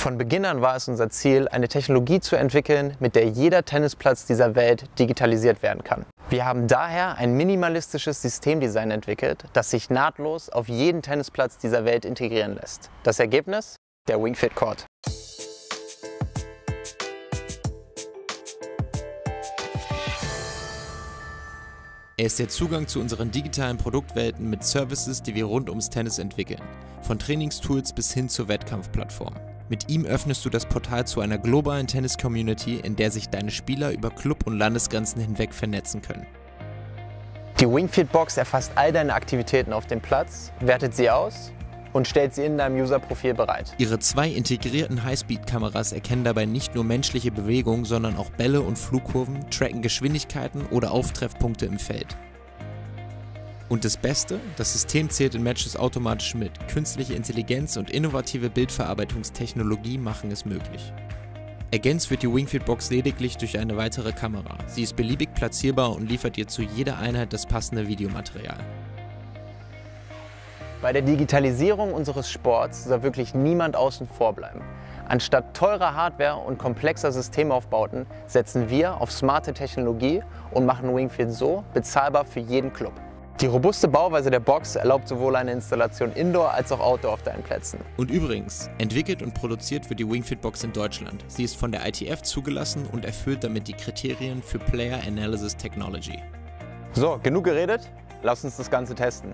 Von Beginn an war es unser Ziel, eine Technologie zu entwickeln, mit der jeder Tennisplatz dieser Welt digitalisiert werden kann. Wir haben daher ein minimalistisches Systemdesign entwickelt, das sich nahtlos auf jeden Tennisplatz dieser Welt integrieren lässt. Das Ergebnis? Der Wingfit Court. Er ist der Zugang zu unseren digitalen Produktwelten mit Services, die wir rund ums Tennis entwickeln. Von Trainingstools bis hin zur Wettkampfplattform. Mit ihm öffnest du das Portal zu einer globalen Tennis-Community, in der sich deine Spieler über Club- und Landesgrenzen hinweg vernetzen können. Die Wingfit Box erfasst all deine Aktivitäten auf dem Platz, wertet sie aus und stellt sie in deinem User-Profil bereit. Ihre zwei integrierten Highspeed-Kameras erkennen dabei nicht nur menschliche Bewegung, sondern auch Bälle und Flugkurven, tracken Geschwindigkeiten oder Auftreffpunkte im Feld. Und das Beste, das System zählt in Matches automatisch mit. Künstliche Intelligenz und innovative Bildverarbeitungstechnologie machen es möglich. Ergänzt wird die Wingfit Box lediglich durch eine weitere Kamera. Sie ist beliebig platzierbar und liefert dir zu jeder Einheit das passende Videomaterial. Bei der Digitalisierung unseres Sports soll wirklich niemand außen vor bleiben. Anstatt teurer Hardware und komplexer Systemaufbauten setzen wir auf smarte Technologie und machen Wingfit so bezahlbar für jeden Club. Die robuste Bauweise der Box erlaubt sowohl eine Installation Indoor als auch Outdoor auf deinen Plätzen. Und übrigens, entwickelt und produziert wird die Wingfit Box in Deutschland. Sie ist von der ITF zugelassen und erfüllt damit die Kriterien für Player Analysis Technology. So, genug geredet? Lass uns das Ganze testen.